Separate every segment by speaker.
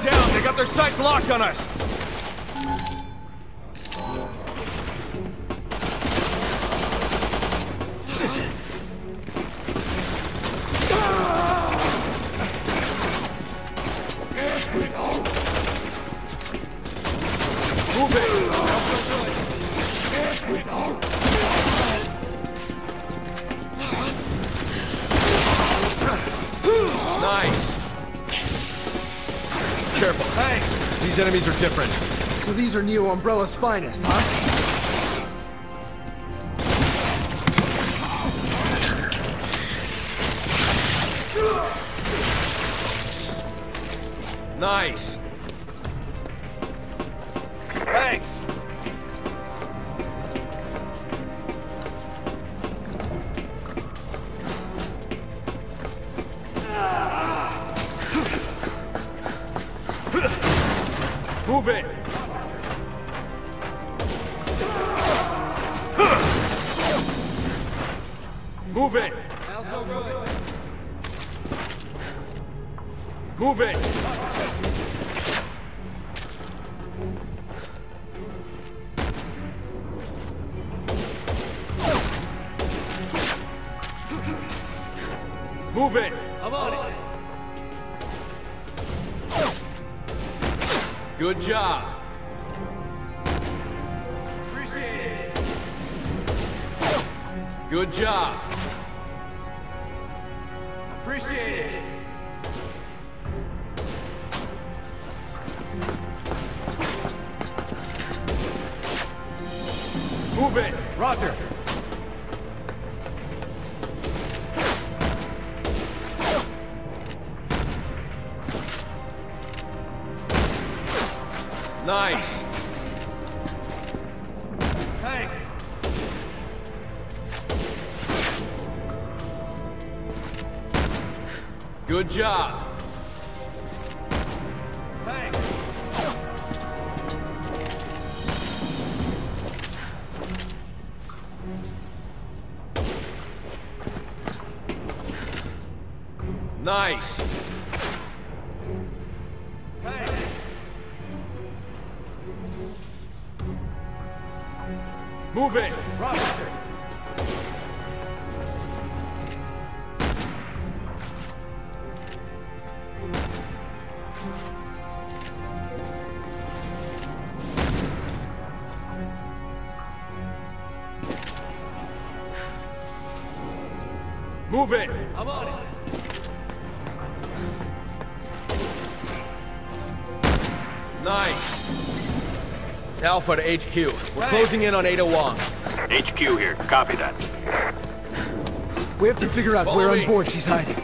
Speaker 1: down! They got their sights locked on us!
Speaker 2: Neo Umbrella's finest, huh?
Speaker 1: Nice! Thanks! Good job! Appreciate it! Good job! Appreciate it! Move it! Roger! Nice! Thanks! Good job! Thanks! Nice! Move it! Roger! Move it! I'm on it! Nice! Alpha to HQ. We're closing in on Ada Wong.
Speaker 3: HQ here. Copy that.
Speaker 2: We have to figure out
Speaker 1: Follow
Speaker 2: where
Speaker 1: me.
Speaker 2: on board she's hiding.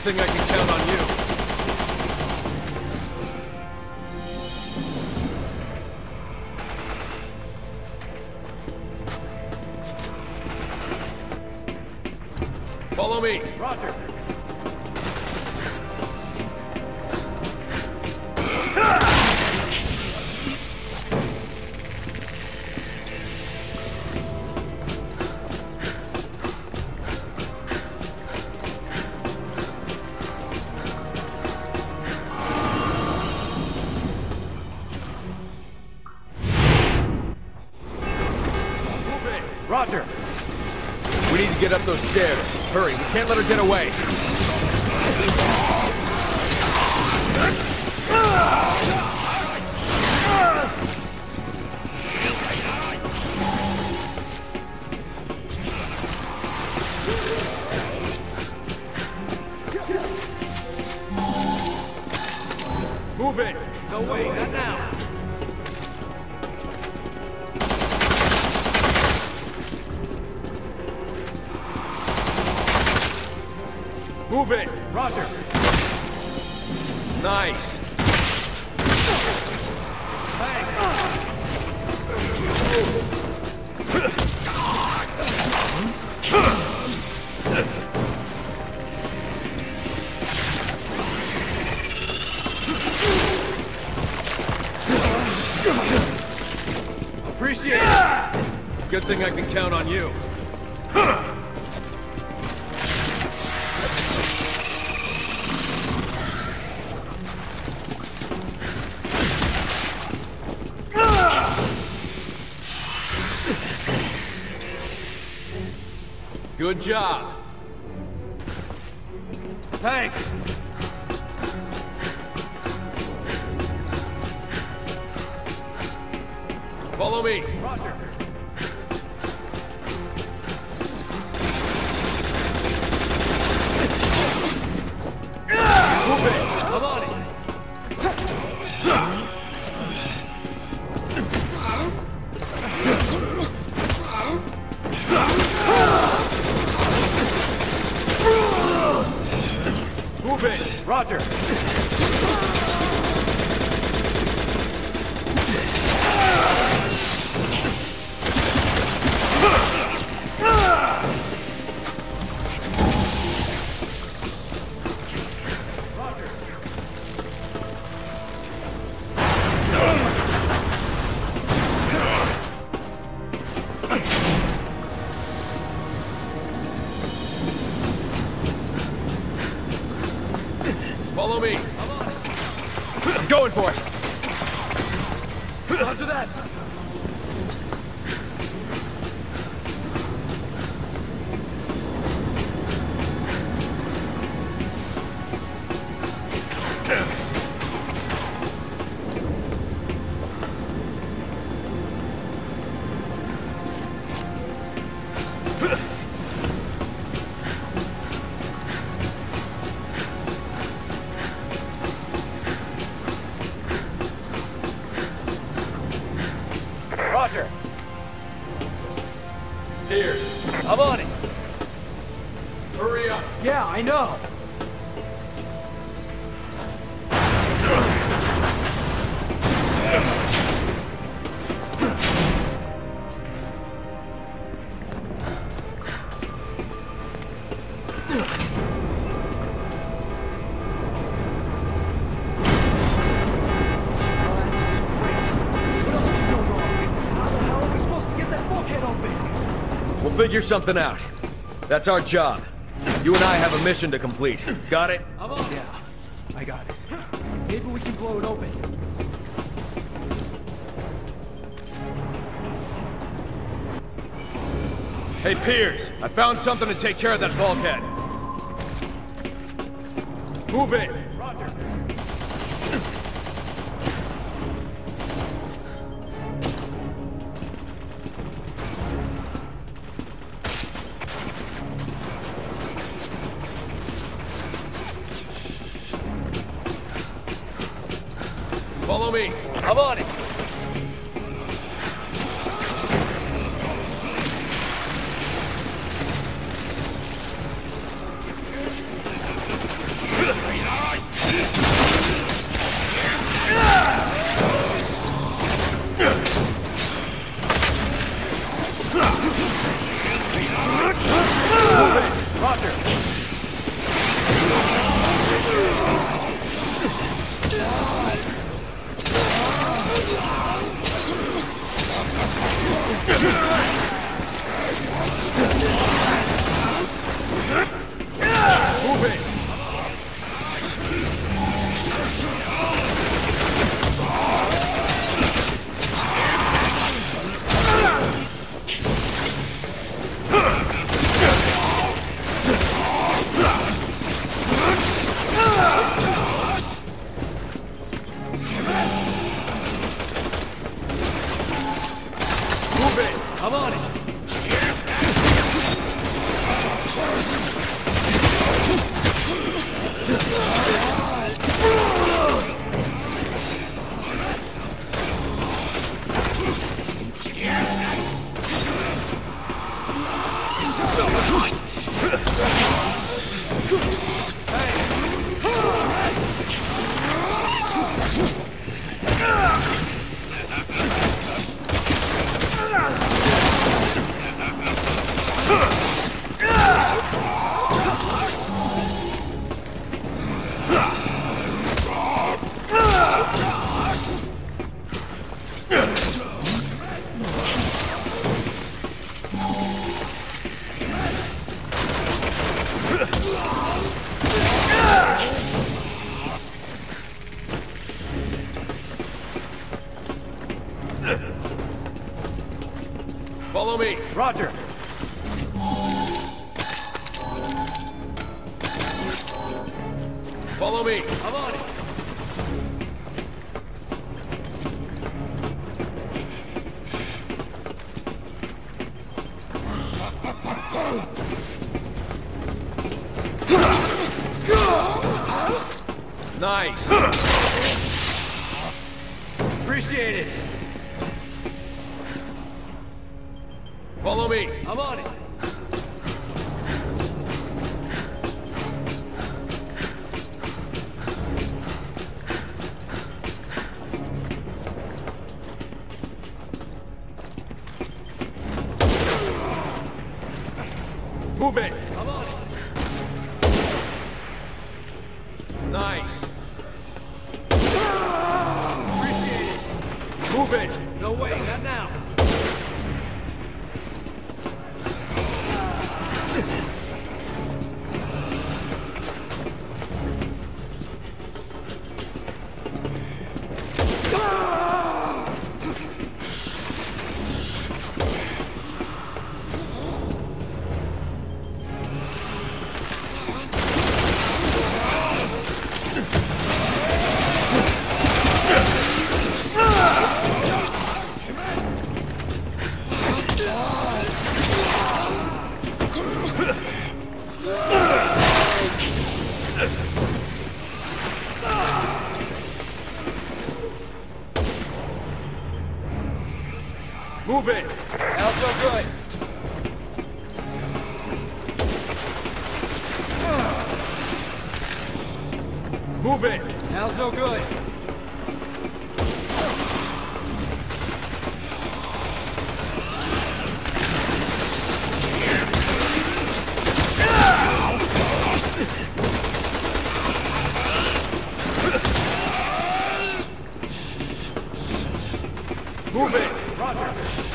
Speaker 1: Thing I can count get up those stairs. Hurry, we can't let her get away. Move it! Roger! Nice! Appreciate it! Good thing I can count on you. Good job. Thanks. Follow me. Roger. I'm on it. Hurry up.
Speaker 3: Yeah, I know.
Speaker 1: Figure something out. That's our job. You and I have a mission to complete. Got it?
Speaker 3: I'm on. Yeah, I got it. Maybe we can blow it open.
Speaker 1: Hey, Piers, I found something to take care of that bulkhead. Move it. Follow me. Roger. Moving!
Speaker 2: Roger!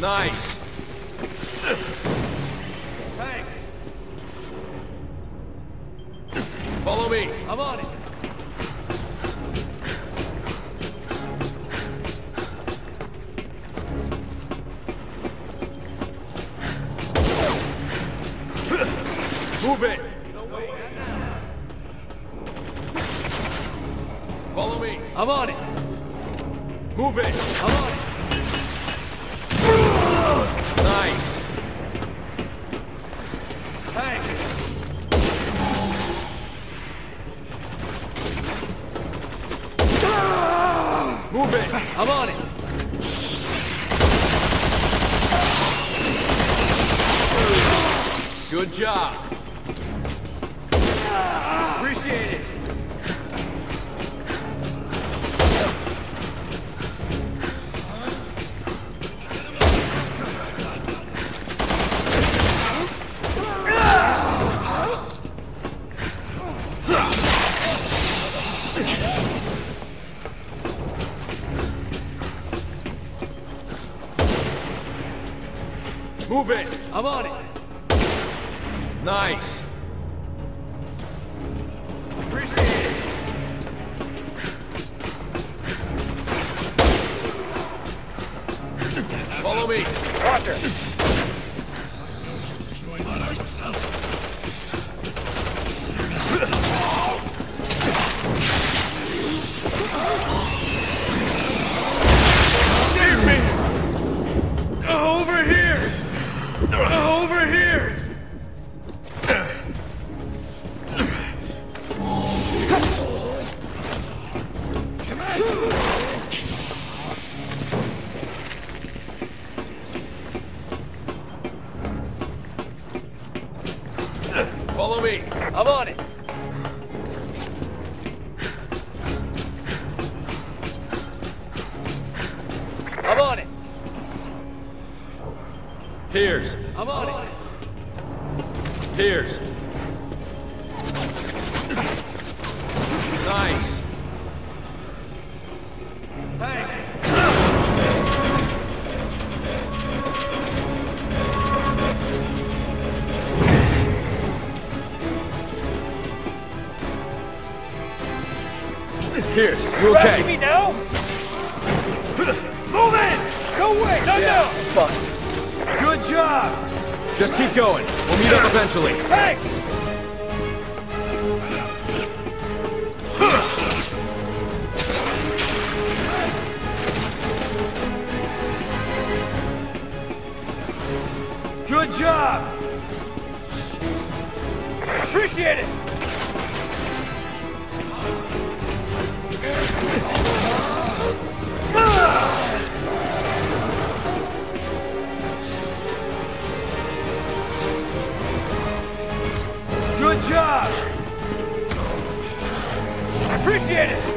Speaker 1: Nice.
Speaker 2: I'm on it. Good
Speaker 1: job.
Speaker 2: I'm on it.
Speaker 1: Nice!
Speaker 2: Appreciate it.
Speaker 1: Follow me!
Speaker 2: Roger.
Speaker 1: Piers!
Speaker 2: I'm on it.
Speaker 1: Piers! Nice!
Speaker 2: Thanks.
Speaker 1: Piers, you
Speaker 2: Rescue
Speaker 1: okay?
Speaker 2: me now?
Speaker 1: Job! Just keep going. We'll meet up eventually.
Speaker 2: Thanks!
Speaker 1: Good job!
Speaker 2: Appreciate it!
Speaker 1: Job!
Speaker 2: Appreciate it!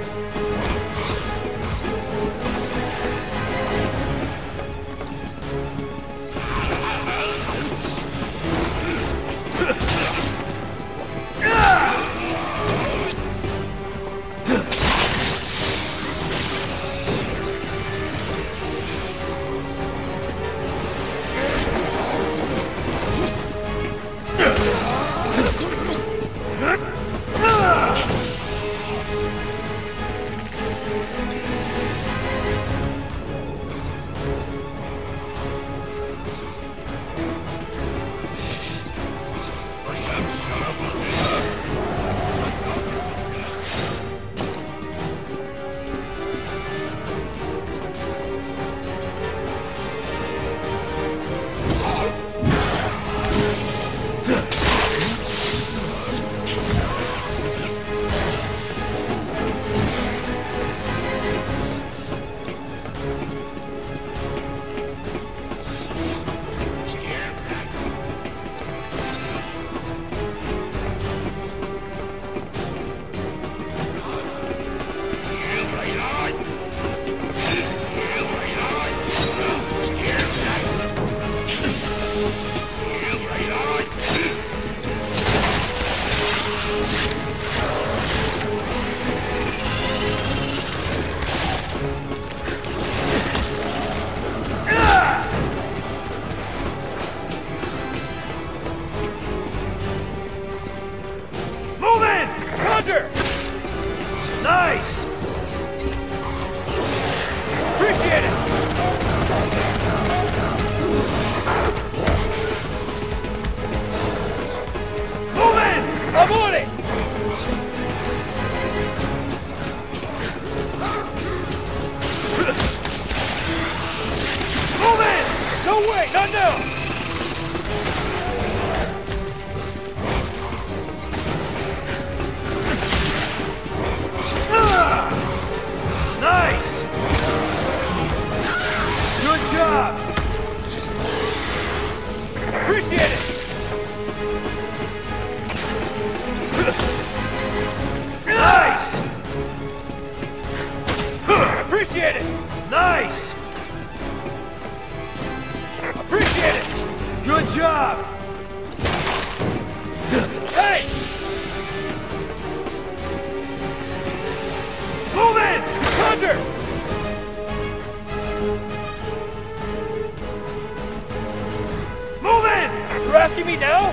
Speaker 2: me now?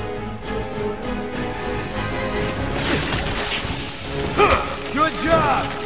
Speaker 2: Good job!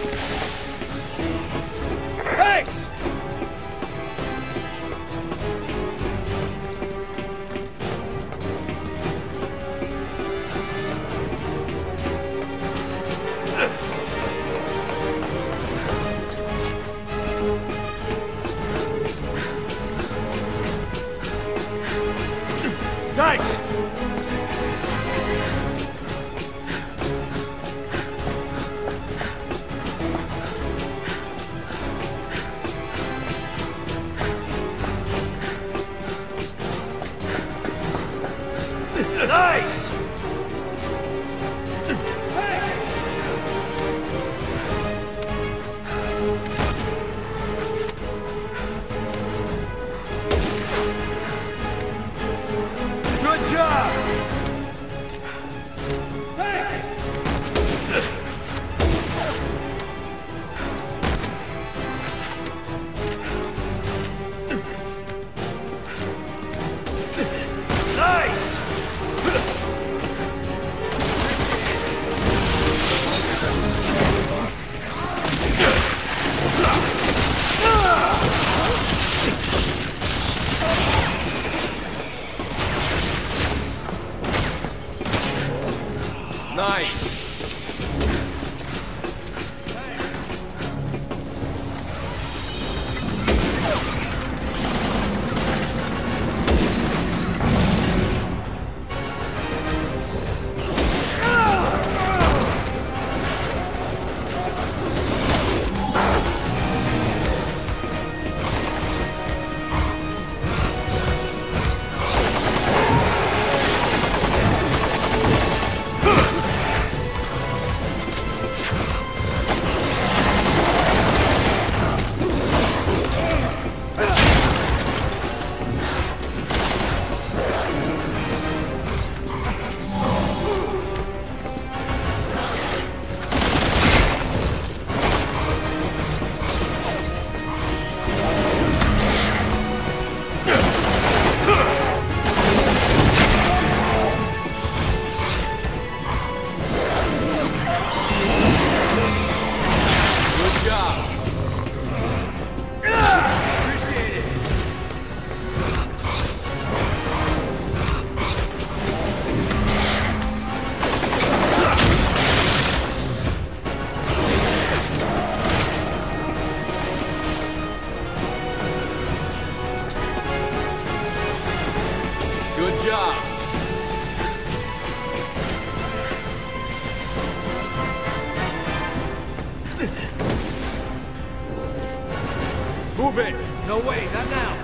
Speaker 1: Move it!
Speaker 2: No way, not now!